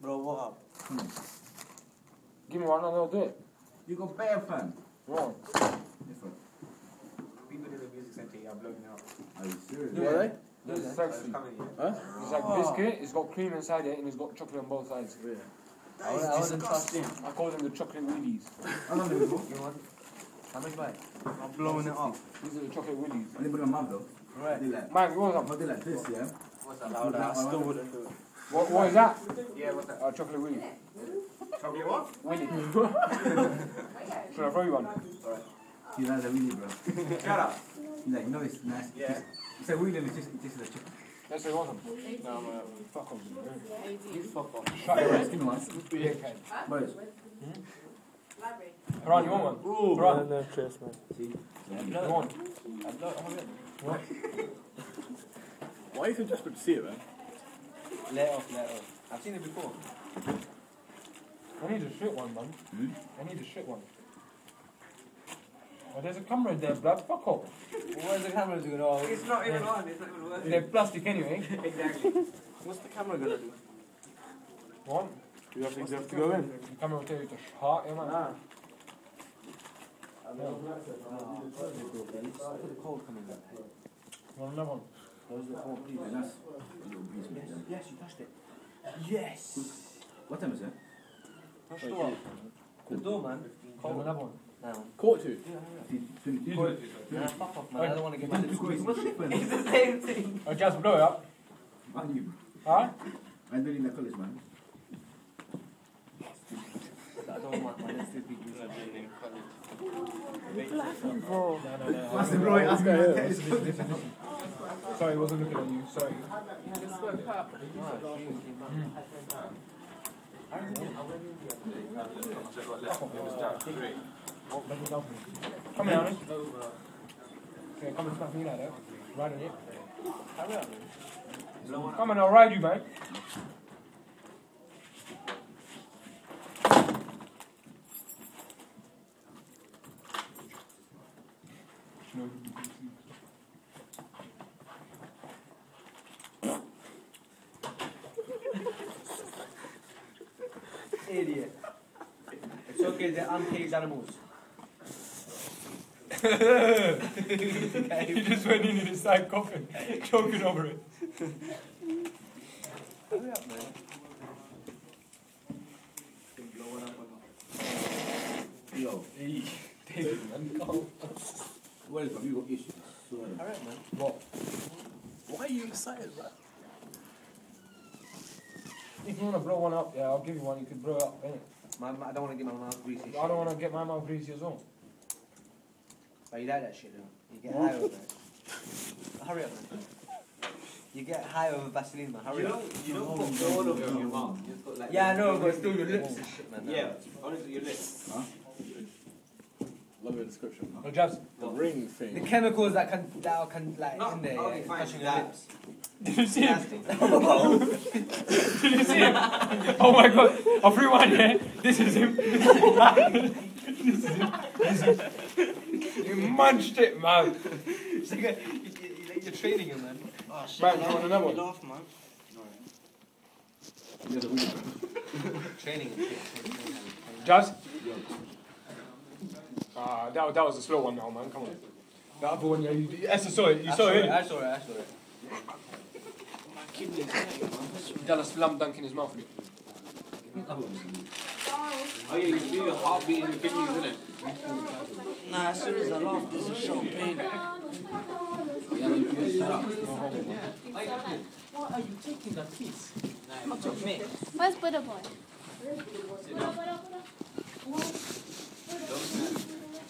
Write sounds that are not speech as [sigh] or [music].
Bro, what up? Hmm. Give me one and I'll do it. You got better fam. Wrong. Different. People in the music centre are blowing out. Are you serious? Yeah. Are they? This It's sexy. coming, yeah. It's like biscuit, it's got cream inside it, and it's got chocolate on both sides. I wouldn't, I wouldn't trust him. I call them the chocolate willies. How long have you? You want? How much buy? I'm blowing it up. These are the chocolate willies. I didn't put my mouth though. Right. Like, Mike, what's up? I did like this, yeah? What's that loud? I still wouldn't do it. What, what is that? Yeah, what's that? Uh, chocolate willy. Chocolate what? Willy. [laughs] Should I throw you one? He has a wheelie, bro. Shut up. He's like, no, it's nice. Yeah. It's a wheelie, it's just, it's just a chicken. Yes, I want some. No, man. Fuck off. You fuck off. Shut your ass. Give me one. Dickhead. Boys. Haran, you want one? Haran, no, cheers, man. See? you want? What? [laughs] Why are you so desperate to see it, man? Let off, let off. I've seen it before. I need a shit one, man. Hmm? I need a shit one. Oh, there's a camera there, blood. Fuck off. Where's the camera doing? Oh, It's not even on, it's not even working. They're plastic anyway. [laughs] exactly. what's the camera gonna do? What? You have to, you have to go in. The camera will tell you to sh- heart, yeah, man. Ah. cold coming back. You want another one? Those are the cold, please. And that's little breeze, man. Yes, you touched it. Yes. What time is it? Push the door. The door, man. You want Cold. another one? Now. Caught to. Fifty- Nah, fuck off, man. I don't want to get my Two lips coins, squeezed. what's the difference? It's the same thing. Oh, just blow it up. Man, you. Huh? I'm doing the college, man. I don't want my lips to be greased. No, no, no. What's the bro? Ask me what that is. Sorry, I wasn't looking at you. Sorry. Come here. Okay, come and smack me like that. Ride on it. Up. Come on, I'll ride you, man. Idiot. It's okay, they're uncaged animals. he just went in and started coughing, choking over it. Hurry up, man. Yo, Hey, David, man, go. what is it? You got issues. So, Hurry up, man. What? Why are you excited, bro? If you want to blow one up, yeah, I'll give you one. You can blow it up, innit? My, my, I don't want to get my mouth greasy. I don't want to get my mouth greasy as well. But you like that shit, though. You get high over it. Hurry up, man. You get high over Vaseline, man. Hurry You up. don't, you don't put all of in your mouth. You put like Yeah, I know, but still your lips and shit, man. Yeah, only your lips. Love your description. No jabs. The ring thing. The chemicals that can that can like No, in there, okay, yeah, fine, touching your that. lips. Did you see him? [laughs] Did you see him? Oh my god. I'll rewind here. This is him. [laughs] this is him. This is him. You munched it, man. It's like a, you, you, you- you're training him, man. Oh, shit. Man, you want another one? Laugh, man. you got a. Training him. Jazz? Ah, that, that was a slow one now, man. Come on. The other one, yeah, you, you, Esther saw it. You I saw saw it, it. I saw it. I saw it. My kidneys hurting, man. He done a slam dunk in his mouth. Oh yeah, you feel your heartbeat in your kidneys, isn't it? Nah, as soon as I laugh, there's a sharp pain. Why are you taking that piece? Not of me. Where's Buddha Boy?